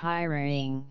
hiring